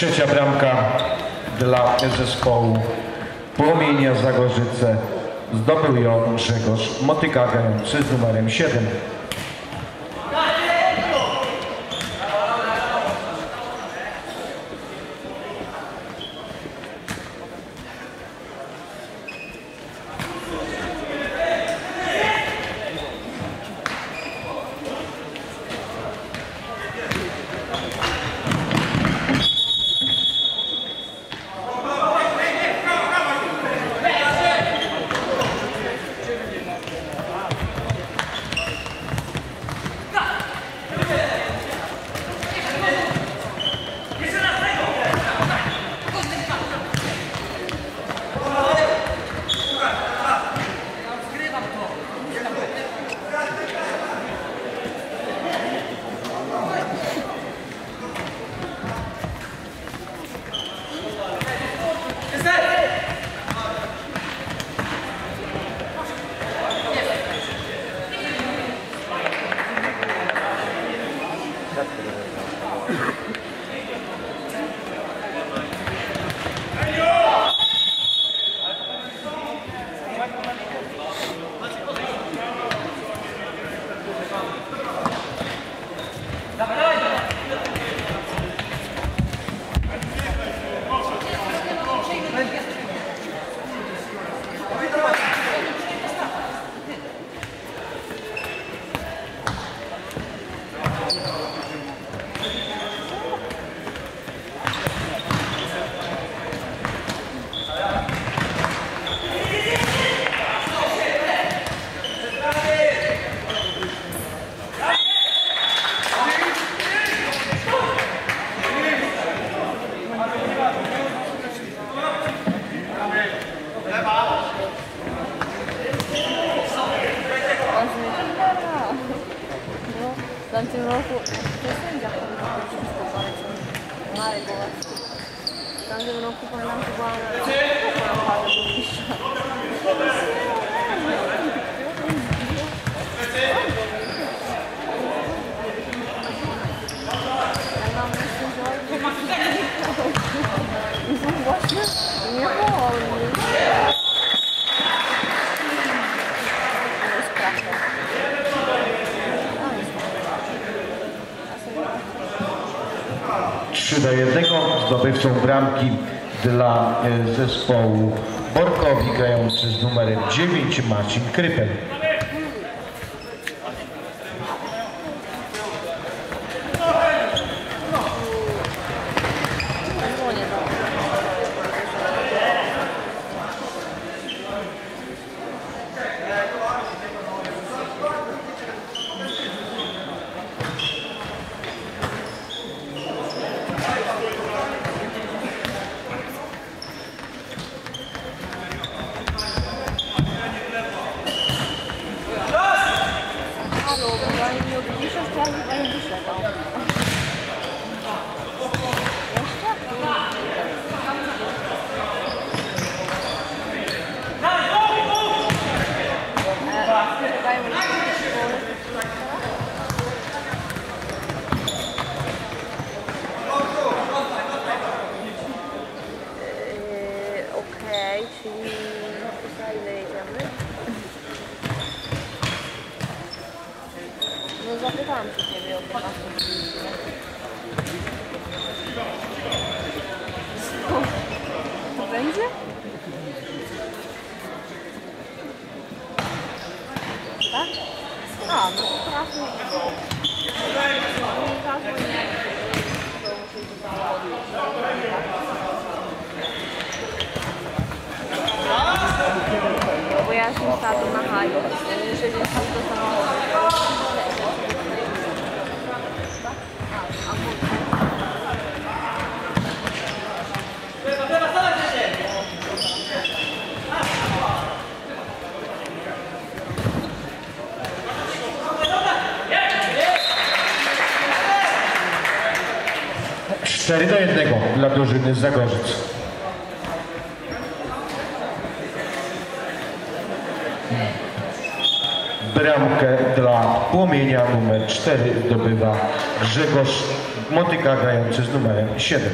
Trzecia bramka dla zespołu Płomienia Zagorzyce. Zdobył ją Grzegorz Motyka grający z numerem 7. Rojo, que sen ya Mare gosta. Tanto não ocupa na cubana, ocupa na parte do bicho. 3 do 1. Zdobywcą bramki dla e, zespołu Borkowi grający z numerem 9 Marcin Krypel. Zapytałam się ciebie o 15 minut. Co? To będzie? Tak? A, no to teraz nie. Bo ja jestem tatą na haju. Muszę iść do samochodu. Cztery do jednego dla drużyny Zagorzyc. Bramkę dla płomienia numer 4 zdobywa Grzegorz Motyka grający z numerem 7.